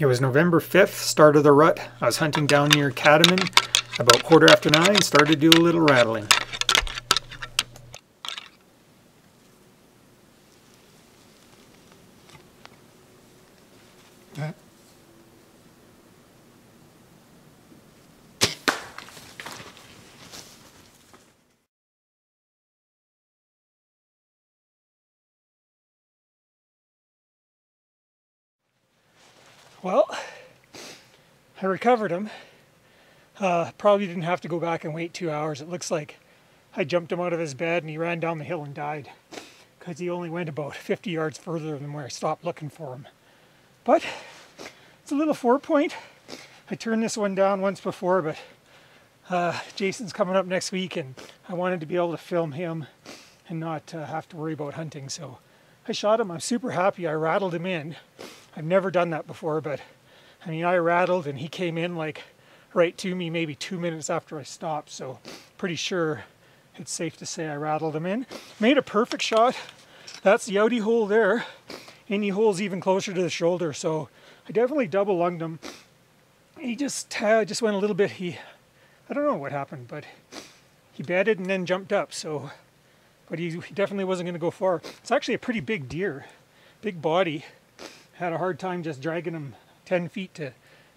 It was November 5th, start of the rut. I was hunting down near Catamount about quarter after nine, started to do a little rattling. Well, I recovered him. Uh, probably didn't have to go back and wait two hours. It looks like I jumped him out of his bed and he ran down the hill and died because he only went about 50 yards further than where I stopped looking for him. But it's a little four point. I turned this one down once before, but uh, Jason's coming up next week and I wanted to be able to film him and not uh, have to worry about hunting. So I shot him. I'm super happy. I rattled him in. I've never done that before, but I mean, I rattled and he came in like right to me maybe two minutes after I stopped. So pretty sure it's safe to say I rattled him in. Made a perfect shot. That's the outie hole there. Any hole's even closer to the shoulder. So I definitely double lunged him. He just uh, just went a little bit. He, I don't know what happened, but he batted and then jumped up. So, but he, he definitely wasn't going to go far. It's actually a pretty big deer, big body. Had a hard time just dragging them 10 feet to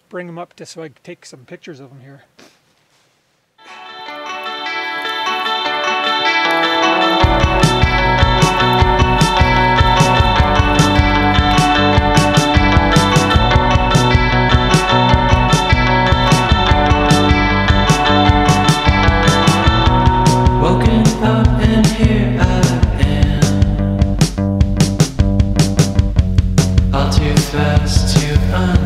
bring them up to so I could take some pictures of them here. Fast to understand.